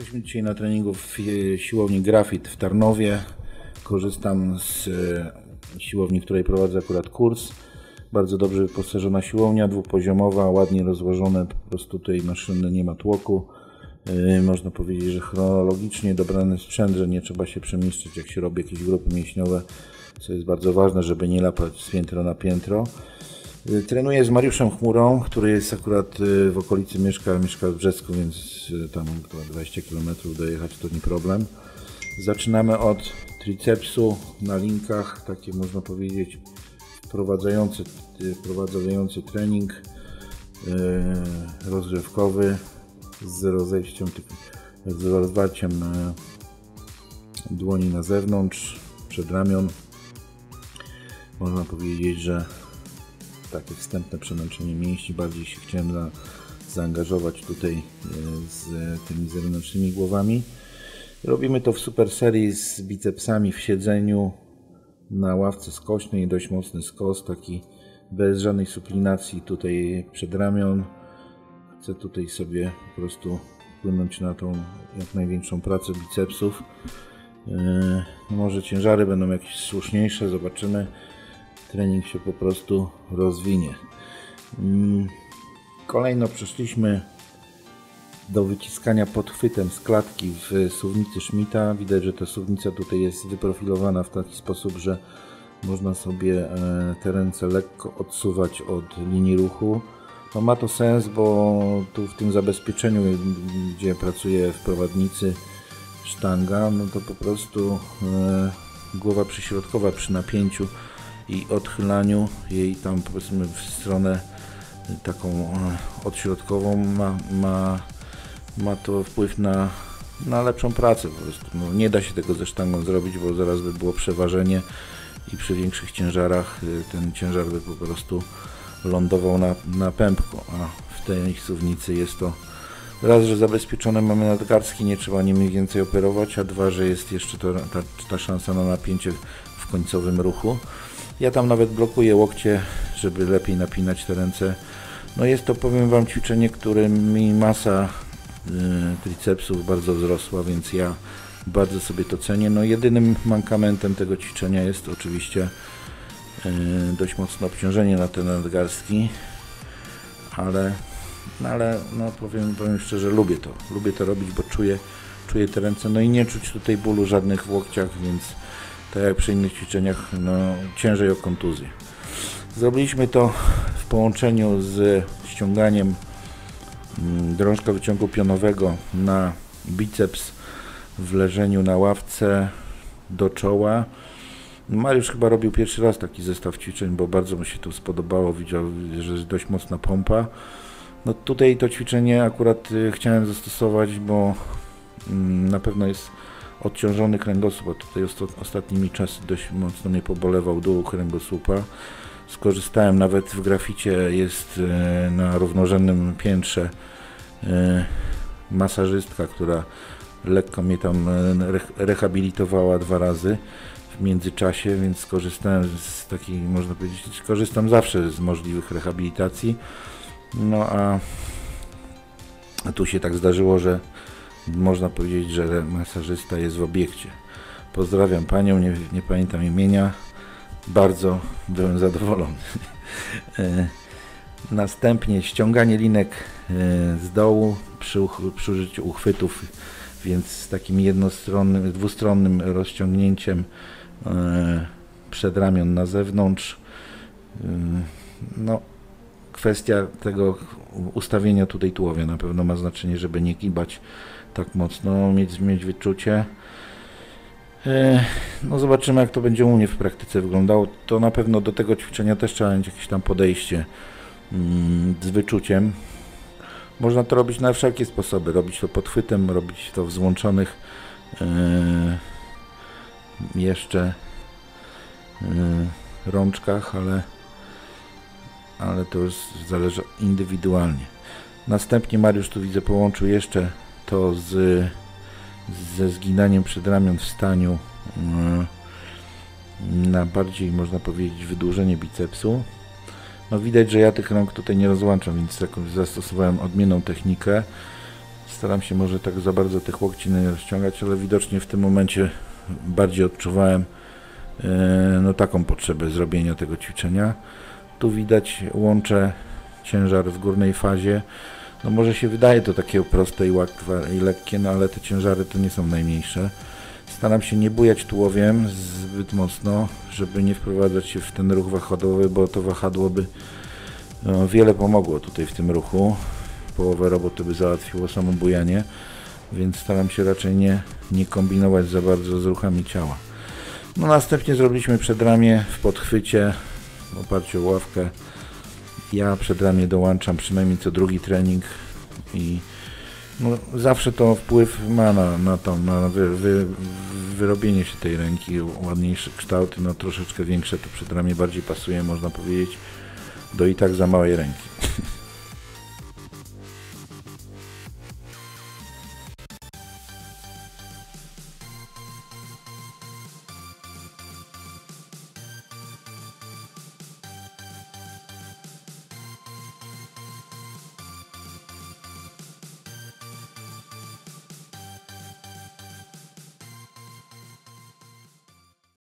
Jesteśmy dzisiaj na treningu w e, siłowni Grafit w Tarnowie. Korzystam z e, siłowni, w której prowadzę akurat kurs. Bardzo dobrze wyposażona siłownia, dwupoziomowa, ładnie rozłożone, po prostu tutaj maszyny nie ma tłoku. E, Można powiedzieć, że chronologicznie dobrany sprzęt, że nie trzeba się przemieszczać, jak się robi jakieś grupy mięśniowe, co jest bardzo ważne, żeby nie lapać z piętro na piętro. Y, Trenuję z Mariuszem Chmurą, który jest akurat y, w okolicy mieszka, mieszka w Brzesku, więc y, tam chyba 20 km dojechać to nie problem. Zaczynamy od tricepsu na linkach, takie można powiedzieć wprowadzający, wprowadzający trening rozgrzewkowy z rozejściem, z rozwarciem dłoni na zewnątrz, przedramion. Można powiedzieć, że takie wstępne przemęczenie mięśni. Bardziej się chciałem za, zaangażować tutaj e, z tymi zewnętrznymi głowami. Robimy to w super serii z bicepsami w siedzeniu na ławce skośnej, dość mocny skos, taki bez żadnej suplinacji tutaj przed ramion. Chcę tutaj sobie po prostu wpłynąć na tą jak największą pracę bicepsów. E, Może ciężary będą jakieś słuszniejsze, zobaczymy trening się po prostu rozwinie. Mm, Kolejno przeszliśmy do wyciskania podchwytem z klatki w suwnicy Schmidta. Widać, że ta suwnica tutaj jest wyprofilowana w taki sposób, że można sobie e, te ręce lekko odsuwać od linii ruchu. No ma to sens, bo tu w tym zabezpieczeniu, gdzie pracuje w prowadnicy sztanga, no to po prostu e, głowa przyśrodkowa przy napięciu i odchylaniu jej tam powiedzmy w stronę taką e, odśrodkową ma, ma, ma to wpływ na, na lepszą pracę po prostu. No, nie da się tego ze sztangą zrobić, bo zaraz by było przeważenie i przy większych ciężarach y, ten ciężar by po prostu lądował na, na pępku, a w tej suwnicy jest to raz, że zabezpieczone mamy nadgarstki, nie trzeba nimi więcej operować, a dwa, że jest jeszcze to, ta, ta szansa na napięcie w końcowym ruchu. Ja tam nawet blokuję łokcie, żeby lepiej napinać te ręce. No jest to, powiem Wam, ćwiczenie, które mi masa y, tricepsów bardzo wzrosła, więc ja bardzo sobie to cenię. No jedynym mankamentem tego ćwiczenia jest oczywiście y, dość mocne obciążenie na te nadgarstki, ale, no ale no powiem, powiem szczerze, lubię to. Lubię to robić, bo czuję, czuję te ręce, no i nie czuć tutaj bólu żadnych w łokciach, więc tak jak przy innych ćwiczeniach, no ciężej o kontuzję. Zrobiliśmy to w połączeniu z ściąganiem mm, drążka wyciągu pionowego na biceps w leżeniu na ławce do czoła. Mariusz chyba robił pierwszy raz taki zestaw ćwiczeń, bo bardzo mu się to spodobało. Widział, że jest dość mocna pompa. No tutaj to ćwiczenie akurat y, chciałem zastosować, bo mm, na pewno jest odciążony kręgosłup, bo tutaj osta- ostatnimi czasy dość mocno mnie pobolewał dół kręgosłupa. Skorzystałem nawet w graficie, jest e, na równorzędnym piętrze e, masażystka, która lekko mnie tam e, re- rehabilitowała dwa razy w międzyczasie, więc skorzystałem z takiej, można powiedzieć, korzystam zawsze z możliwych rehabilitacji. No a tu się tak zdarzyło, że można powiedzieć, że masażysta jest w obiekcie. Pozdrawiam panią, nie, nie pamiętam imienia. Bardzo byłem zadowolony. E, Następnie ściąganie linek e, z dołu przy, przy użyciu uchwytów, więc z takim jednostronnym, dwustronnym rozciągnięciem e, przedramion na zewnątrz. No, kwestia tego ustawienia tutaj tułowia na pewno ma znaczenie, żeby nie gibać tak mocno, mieć, mieć wyczucie. E, No zobaczymy jak to będzie u mnie w praktyce wyglądało. To na pewno do tego ćwiczenia też trzeba mieć jakieś tam podejście mm, z wyczuciem. Można to robić na wszelkie sposoby. Robić to podchwytem, robić to w złączonych e, jeszcze e, rączkach, ale, ale to już zależy indywidualnie. Następnie Mariusz tu widzę połączył jeszcze to z, ze zginaniem przedramion w staniu mm, na bardziej można powiedzieć wydłużenie bicepsu. No widać, że ja tych rąk tutaj nie rozłączam, więc zastosowałem odmienną technikę. Staram się może tak za bardzo tych łokci nie rozciągać, ale widocznie w tym momencie bardziej odczuwałem e, no, taką potrzebę zrobienia tego ćwiczenia. Tu widać łączę ciężar w górnej fazie. No może się wydaje to takie proste i łatwe i lekkie, no ale te ciężary to nie są najmniejsze. Staram się nie bujać tułowiem zbyt mocno, żeby nie wprowadzać się w ten ruch wahadłowy, bo to wahadło by no, wiele pomogło tutaj w tym ruchu. Połowę roboty by załatwiło samo bujanie, więc staram się raczej nie, nie kombinować za bardzo z ruchami ciała. No następnie zrobiliśmy przedramię w podchwycie oparciu o ławkę. Ja przedramię dołączam przynajmniej co drugi trening i no, zawsze to wpływ ma na, na to, na wy, wy, wyrobienie się tej ręki, ładniejsze kształty, no troszeczkę większe to przedramię bardziej pasuje, można powiedzieć, do i tak za małej ręki.